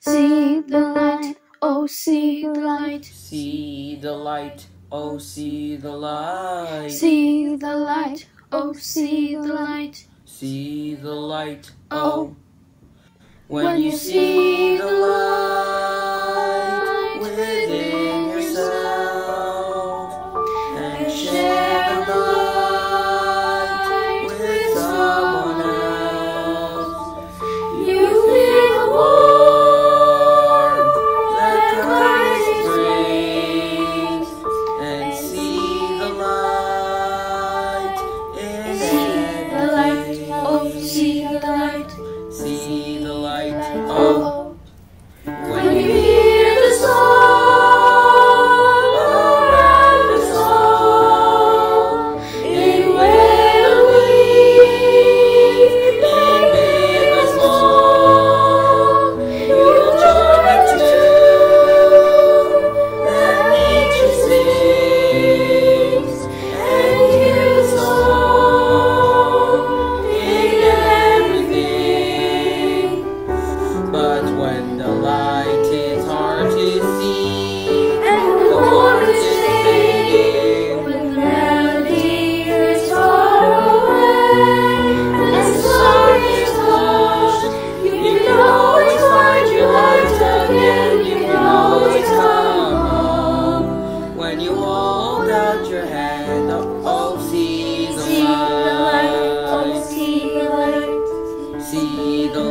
See the light, oh see the light. See the light, oh see the light. See the light, oh see the light. See the light, oh. oh. When you see the light When the light is hard to see, and the world is singing, when the is far away, and the is lost, you can always find your light again, you can always come home. When you hold out your hand, oh, see the light, oh, see the light, see the light.